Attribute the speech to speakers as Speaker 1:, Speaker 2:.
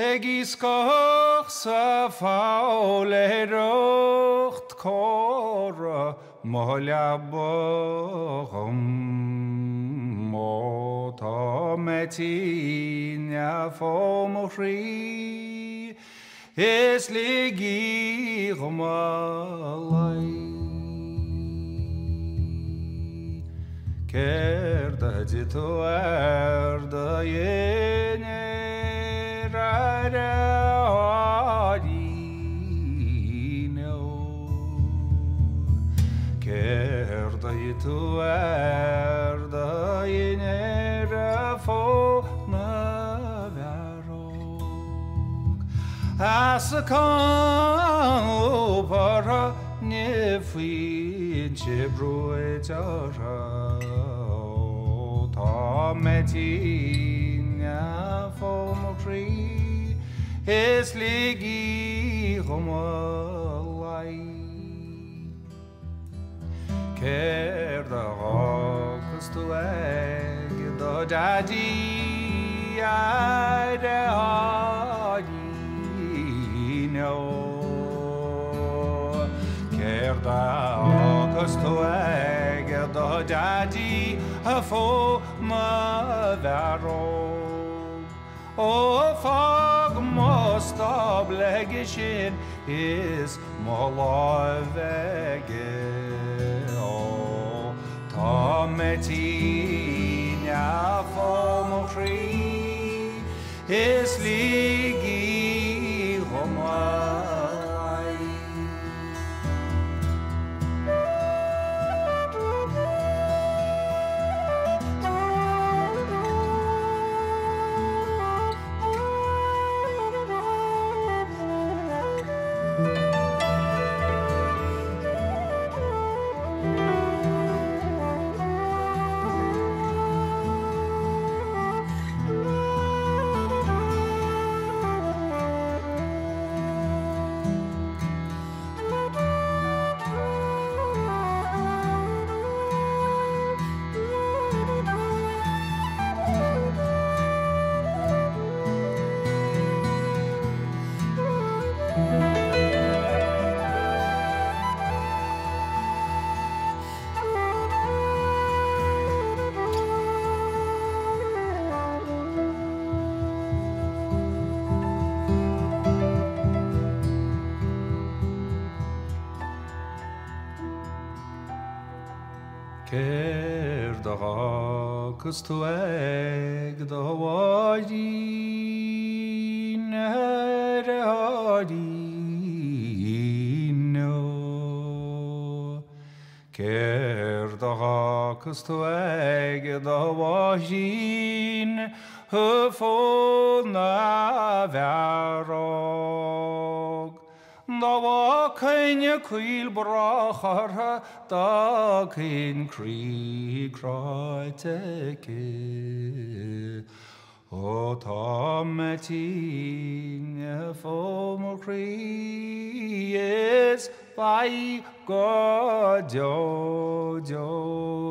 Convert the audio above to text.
Speaker 1: Hegis koch sa faule скоро моля Богом отометиня фомуши, если гигмалай. Кердади туэрда енераря, kerda jitu erda yene rafo na varog asakan para nefin chebroe jara ta metin ya fomokri es ligi romalai rokus tu eg da dadi are hadi no Ker da rokus tu eg da dadi a fo ma varo O fag most obligation is molavege O tometina fomokri is ligi Keir dogus tú ag do bháidí neádí nó. Keir dogus tú ag do bháín thu fó na bherá Da wa kynne kwyl brachar da kri kraiteke O tametin fom kri is God jo jo